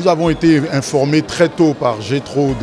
Nous avons été informés très tôt par GETRO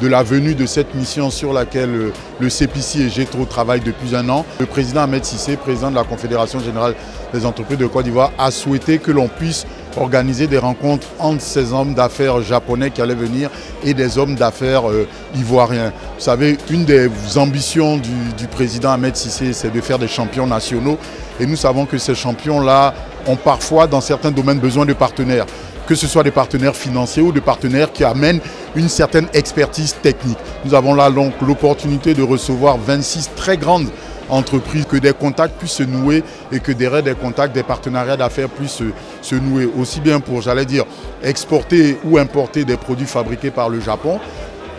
de, la venue de cette mission sur laquelle euh, le CPC et GETRO travaillent depuis un an. Le président Ahmed Sissé, président de la Confédération Générale des Entreprises de Côte d'Ivoire, a souhaité que l'on puisse organiser des rencontres entre ces hommes d'affaires japonais qui allaient venir et des hommes d'affaires euh, ivoiriens. Vous savez, une des ambitions du, du président Ahmed Sissé, c'est de faire des champions nationaux. Et nous savons que ces champions-là ont parfois, dans certains domaines, besoin de partenaires que ce soit des partenaires financiers ou des partenaires qui amènent une certaine expertise technique. Nous avons là donc l'opportunité de recevoir 26 très grandes entreprises, que des contacts puissent se nouer et que derrière des contacts, des partenariats d'affaires puissent se, se, nouer. Aussi bien pour, j'allais dire, exporter ou importer des produits fabriqués par le Japon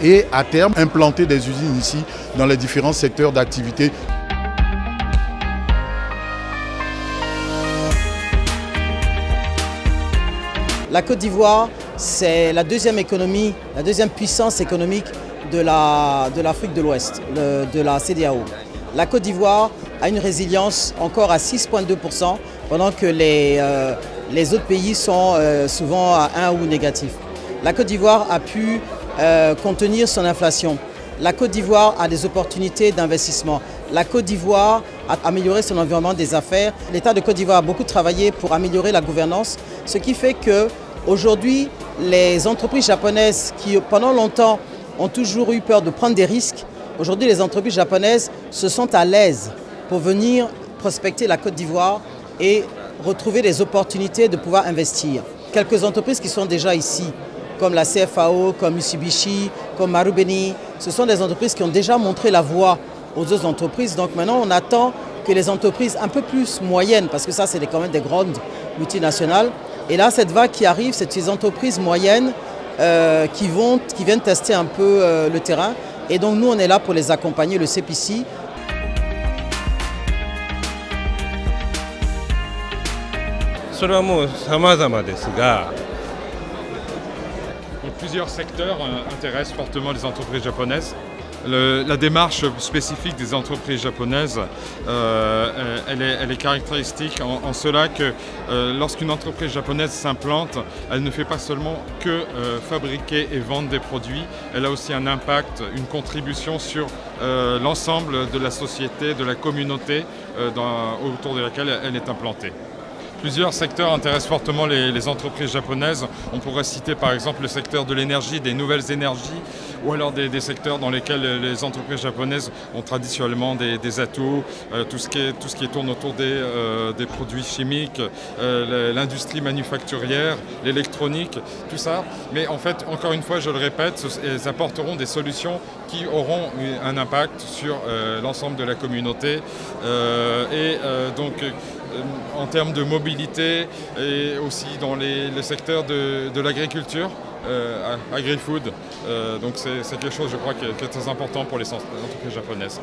et à terme implanter des usines ici dans les différents secteurs d'activité. La Côte d'Ivoire, c'est la deuxième économie, la deuxième puissance économique de l'Afrique de l'Ouest, de la CDAO. La Côte d'Ivoire a une résilience encore à 6,2% pendant que les, euh, les, autres pays sont euh, souvent à 1 ou négatif. La Côte d'Ivoire a pu euh, contenir son inflation. La Côte d'Ivoire a des opportunités d'investissement. La Côte d'Ivoire a amélioré son environnement des affaires. L'État de Côte d'Ivoire a beaucoup travaillé pour améliorer la gouvernance, ce qui fait que aujourd'hui, les entreprises japonaises qui pendant longtemps ont toujours eu peur de prendre des risques, aujourd'hui les entreprises japonaises se sont à l'aise pour venir prospecter la Côte d'Ivoire et retrouver des opportunités de pouvoir investir. Quelques entreprises qui sont déjà ici, comme la CFAO, comme Mitsubishi, comme Marubeni. Ce sont des entreprises qui ont déjà montré la voie aux autres entreprises. Donc maintenant, on attend que les entreprises un peu plus moyennes, parce que ça, c'est quand même des grandes multinationales. Et là, cette vague qui arrive, c'est ces entreprises moyennes euh, qui viennent tester un peu euh, le terrain. Et donc nous, on est là pour les accompagner, le CPC. Plusieurs secteurs euh, intéressent fortement les entreprises japonaises. La démarche spécifique des entreprises japonaises, euh, elle, est, elle, est, caractéristique en, cela que euh, lorsqu'une entreprise japonaise s'implante, elle ne fait pas seulement que euh, fabriquer et vendre des produits, elle a aussi un impact, une contribution sur euh, l'ensemble de la société, de la communauté euh, autour de laquelle elle est implantée. Plusieurs secteurs intéressent fortement les, entreprises japonaises. On pourrait citer par exemple le secteur de l'énergie, des nouvelles énergies, ou alors des, secteurs dans lesquels les entreprises japonaises ont traditionnellement des, atouts, euh, tout, ce qui tourne autour des, euh, produits chimiques, euh, l'industrie manufacturière, l'électronique, tout ça. Mais en fait, encore une fois, je le répète, elles apporteront des solutions qui auront un impact sur l'ensemble de la communauté. Et donc, en termes de mobilité et aussi dans les, les secteurs de, l'agriculture, euh, agri-food. Euh, donc c'est quelque chose, je crois, qui est très important pour les entreprises japonaises.